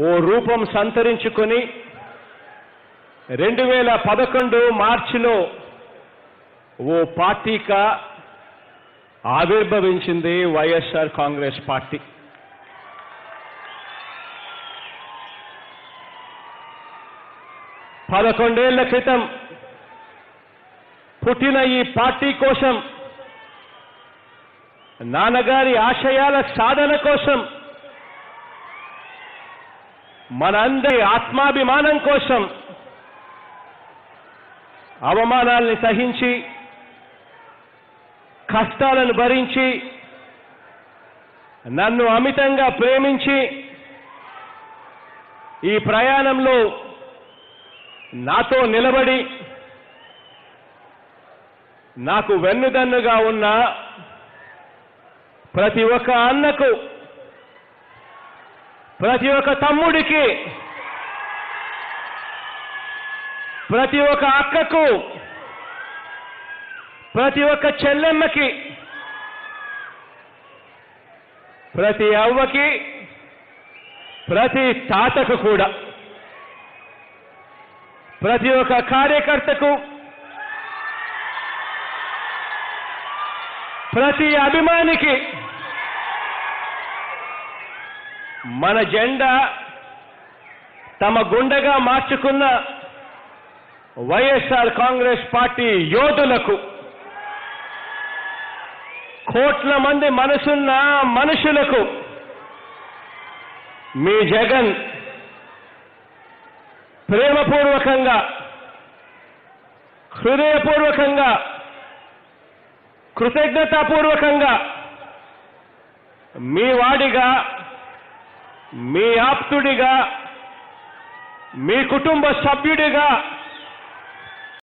ఓ రూపం సంతరించుకొని రెండు వేల పదకొండు మార్చిలో ఓ పార్టీగా ఆవిర్భవించింది వైఎస్ఆర్ కాంగ్రెస్ పార్టీ. పదకొండేళ్ళ క్రితం పుట్టిన ఈ పార్టీ కోసం నాన్నగారి ఆశయాల సాధన కోసం మనందరి ఆత్మాభిమానం కోసం అవమానాల్ని సహించి కష్టాలను భరించి నన్ను అమితంగా ప్రేమించి ఈ ప్రయాణంలో నాతో నిలబడి నాకు వెన్నుదన్నుగా ఉన్న ప్రతి ఒక్క అన్నకు ప్రతి ఒక్క తమ్ముడికి ప్రతి ఒక్క అక్కకు ప్రతి ఒక్క చెల్లెమ్మకి ప్రతి అవ్వకి ప్రతి తాతకు కూడా ప్రతి ఒక్క కార్యకర్తకు ప్రతి అభిమానికి మన జెండా తమ గుండెగా మార్చుకున్న వైఎస్ఆర్ కాంగ్రెస్ పార్టీ యోధులకు కోట్ల మంది మనసున్న మనుషులకు మీ జగన్ ప్రేమపూర్వకంగా హృదయపూర్వకంగా కృతజ్ఞతాపూర్వకంగా మీ వాడిగా మీ ఆప్తుడిగా మీ కుటుంబ సభ్యుడిగా